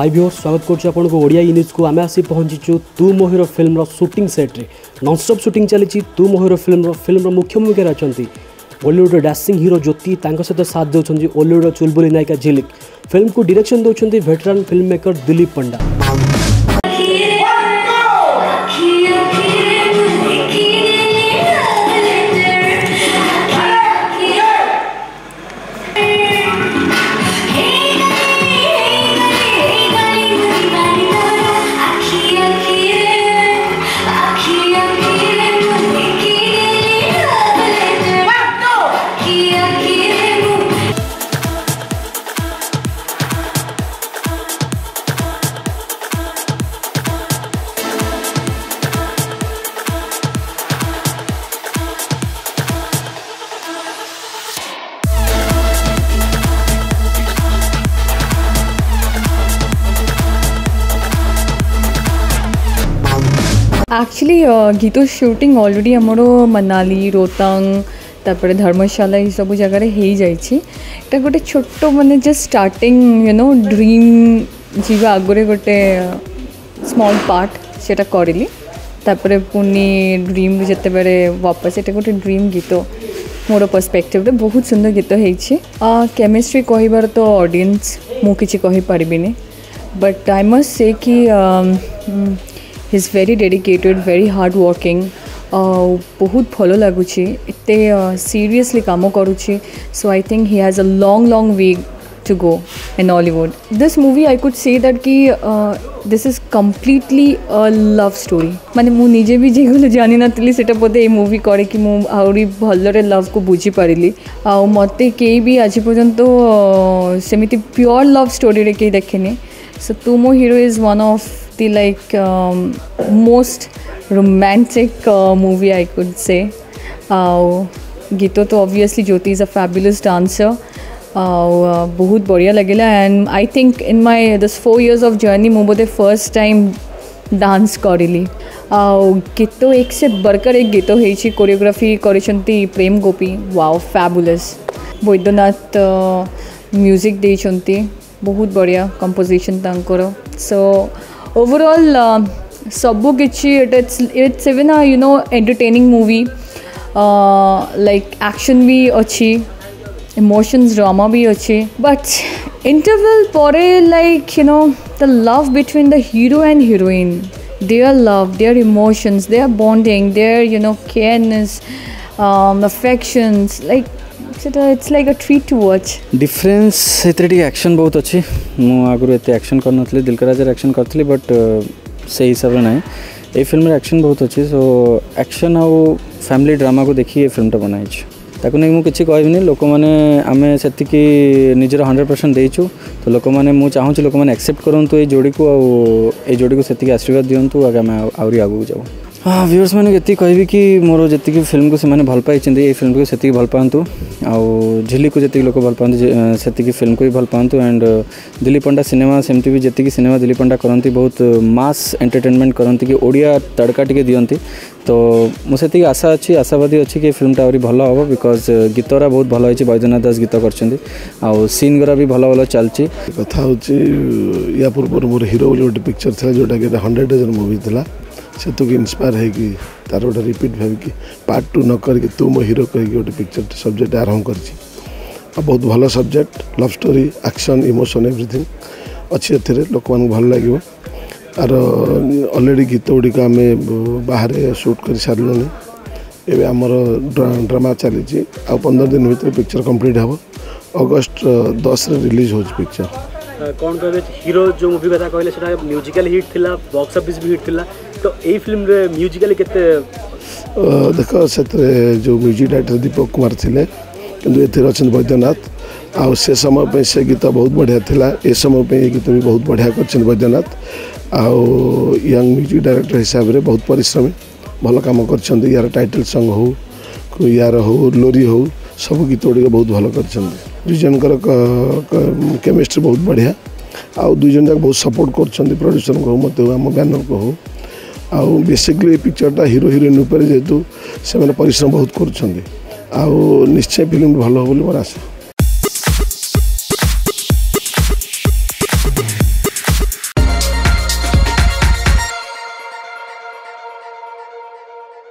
High viewer স্বাগত করছি আপনার ওড়িয়া ইউজকু আমি আসি পৌঁছিছু তু মো হিরো ফিল্মর সুটিং সেট্রে ননস্টপ সুটিং চালিছি তু মো হিরো ফিল্মর ফিল্মর মুখ্য ভূমিকার অনেক বলিউডর ড্যাসিং হিরো জ্যোতি তাঙ্ক সহ সাথ দেছেন ওলিউডর চুলবুলি নায়িকা ঝিলিক ফিল্মকু direction দেছেন veteran film maker Dilip Panda actually ଗୀତ ସୁଟିଂ ଅଲରେଡ଼ି ଆମର ମନାଲି ରୋହତାଙ୍ଗ ତାପରେ ଧର୍ମଶାଳା ଏଇସବୁ ଜାଗାରେ ହେଇଯାଇଛି ଏଇଟା ଗୋଟେ ଛୋଟ ମାନେ just starting you know dream ଯିବା ଆଗରେ ଗୋଟେ ସ୍ମଲ୍ ପାର୍ଟ ସେଇଟା କରିଲି ତାପରେ ପୁଣି ଡ୍ରିମ୍ରୁ ଯେତେବେଳେ ବାପା ସେଇଟା ଗୋଟେ ଡ୍ରିମ୍ ଗୀତ ମୋର ପର୍ସପେକ୍ଟିଭ୍ରେ ବହୁତ ସୁନ୍ଦର ଗୀତ ହେଇଛି କେମିଷ୍ଟ୍ରି କହିବାର ତ ଅଡ଼ିଏନ୍ସ ମୁଁ କିଛି କହିପାରିବିନି ବଟ୍ ଆଇ ମଷ୍ଟ ସେ କି he is very dedicated very hard working ବହୁତ ଭଲ ଲାଗୁଛି ଏତେ ସିରିୟସଲି କାମ କରୁଛି so I think he has a long long way to go in Hollywood. This movie, I could say that ki, uh, this is completely a love story. মানে ମୁଁ ନିଜେ ବି ଯେଗୁলো ଜାଣିନଥିଲି ସେଇଟା ବୋଧେ ଏଇ ମୁଭି କରିକି ମୁଁ ଆହୁରି ଭଲରେ ଲଭ୍କୁ ବୁଝିପାରିଲି ଆଉ ମୋତେ କେହି ବି ଆଜି ପର୍ଯ୍ୟନ୍ତ ସେମିତି ପ୍ୟୋର୍ ଲଭ୍ ଷ୍ଟୋରିରେ କେହି ଦେଖିନି ସୋ ତୁ ମୋ hero is one of the like um, most romantic uh, movie I could say. Uh, गीतो तो obviously Jyoti is a fabulous dancer बहुत बढ़िया लगेगा and I think in my this four years of journey मु बोधे first time dance करी गीत एक से बरकर एक गीत हो कोरियोग्राफी कर Prem Gopi wow fabulous Baidyanath music ଦେଇଛନ୍ତି बहुत बढ़िया composition so so overall uh, Sabbu Gichi, it, it's it's even you know entertaining movie. Uh, like action भी अच्छी emotions drama भी but interval परे like you know the love between the hero and heroine their love their emotions their bonding their you know careness um, affections like ସେଟା it's like a treat to watch difference ସେଥିରେ ଟିକେ action ବହୁତ ଅଛି ମୁଁ ଆଗରୁ ଏତେ action କରିନଥିଲି ଦିଲକରାଜରେ action କରିଥିଲି ବଟ୍ ସେଇ ହିସାବରେ ନାହିଁ ଏଇ ଫିଲ୍ମରେ ଆକ୍ସନ୍ ବହୁତ ଅଛି ସୋ ଆକ୍ସନ୍ ଆଉ ଫ୍ୟାମିଲି ଡ୍ରାମାକୁ ଦେଖି ଏ ଫିଲ୍ମଟା ବନାହେଇଛି ତାକୁ ନେଇକି ମୁଁ କିଛି କହିବିନି ଲୋକମାନେ ଆମେ ସେତିକି ନିଜର ହଣ୍ଡ୍ରେଡ଼ ପରସେଣ୍ଟ ଦେଇଛୁ ତ ଲୋକମାନେ ମୁଁ ଚାହୁଁଛି ଲୋକମାନେ ଆକ୍ସେପ୍ଟ କରନ୍ତୁ ଏଇ ଯୋଡ଼ିକୁ ଆଉ ଏଇ ଯୋଡ଼ିକୁ ସେତିକି ଆଶୀର୍ବାଦ ଦିଅନ୍ତୁ ଆଗ ଆମେ ଆହୁରି ଆଗକୁ ଯାଉ हाँ भिवर्स मैंने ये कह कि मोर जी फिल्म को से भल पाई ये फिल्म को सेक भल पात आउ झिली को जी लोग भल पाँच से फिल्म को भी भल पात एंड दिलीप पंडा सिनेमा सेमती भी जी सिने दिलीप पंडा करती बहुत मास एंटरटेनमेंट करती कि ओडिया तड़का टी दिंती तो मुझे आशा अच्छी आशावादी अच्छी कि फिल्मटा आल हे बिकज गीतरा बहुत भल हो बैद्यनाथ दास गीत कर सीन गुरा भी भल भल चलती क्या पूर्व मोर हिरो गोटे पिक्चर था जोटा कि हंड्रेड डेज मुवी था ସେ ତୋକୁ ଇନ୍ସପାୟାର ହେଇକି ତାର ଗୋଟେ ରିପିଟ୍ ଭାବିକି ପାର୍ଟ ଟୁ ନ କରିକି ତୁ ମୋ ହିରୋ କହିକି ଗୋଟେ ପିକ୍ଚର ସବଜେକ୍ଟ ଆରମ୍ଭ କରିଛି ଆଉ ବହୁତ ଭଲ subject love story action emotion everything ଅଛି ଏଥିରେ ଲୋକମାନଙ୍କୁ ଭଲ ଲାଗିବ ଆର ଅଲରେଡ଼ି ଗୀତ ଗୁଡ଼ିକ ଆମେ ବାହାରେ ସୁଟ୍ କରିସାରିଲୁଣି ଏବେ ଆମର ଡ୍ରାମା ଚାଲିଛି ଆଉ ପନ୍ଦର ଦିନ ଭିତରେ ପିକ୍ଚର କମ୍ପ୍ଲିଟ୍ ହେବ ଅଗଷ୍ଟ ଦଶରେ ରିଲିଜ୍ ହେଉଛି ପିକ୍ଚର କ'ଣ କହିବେ ହିରୋ ଯେଉଁ ମୁଭି କଥା କହିଲେ ସେଇଟା ମ୍ୟୁଜିକାଲ ହିଟ୍ ଥିଲା ବକ୍ସ ଅଫିସ୍ ବି ହିଟ୍ ଥିଲା तो ये फिल्म रे म्यूजिकली केते देखो सेते जो म्यूजिक डायरेक्टर दीपक कुमार थिले किंतु एथे रचन बैद्यनाथ आ से समय पे से गीत बहुत बढ़िया थिला ए समय पे गीत भी बहुत बढ़िया करछन बैद्यनाथ आ यंग म्यूजिक डायरेक्टर हिसाब रे बहुत परिश्रम भल काम करछन यार टाइटल सॉन्ग हो को यार हो लोरी हो सब गीत गुड़ बहुत भल कर दुजन केमिस्ट्री बहुत बढ़िया आ दुजन जाक बहुत सपोर्ट कर प्रड्यूसर को हूँ मत हूँ आम को हूँ ଆଉ ବେସିକଲି ଏ ପିକ୍ଚରଟା ହିରୋ ହିରୋଇନ୍ ଉପରେ ଯେହେତୁ ସେମାନେ ପରିଶ୍ରମ ବହୁତ କରୁଛନ୍ତି ଆଉ ନିଶ୍ଚୟ ଫିଲ୍ମ ଭଲ ହେବ ବୋଲି ମୋର ଆଶା